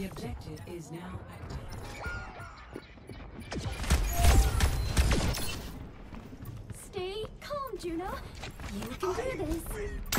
The objective is now active. Stay calm, Juno. You can do this.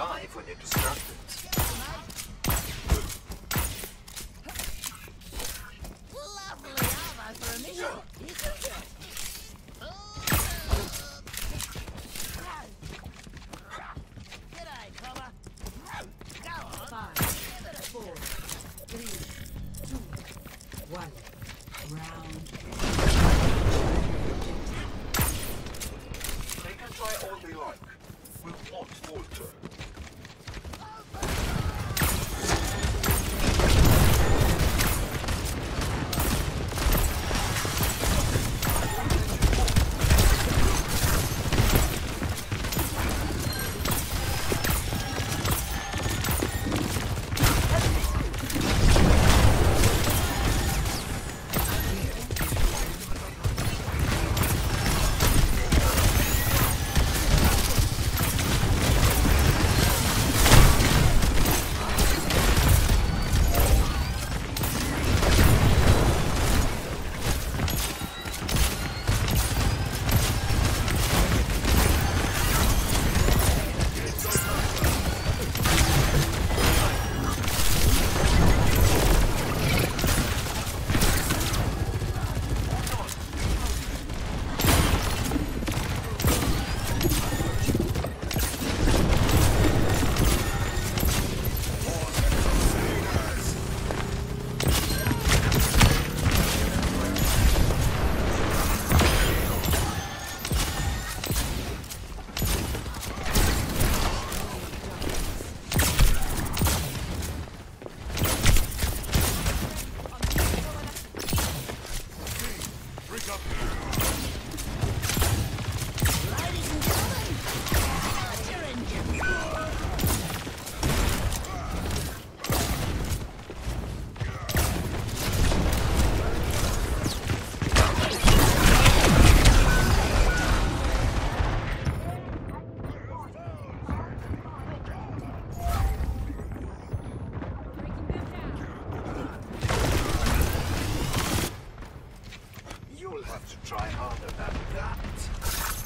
alive when you're distracted. Lovely armor for a? Five, four, three, two, one. Round. rather than that.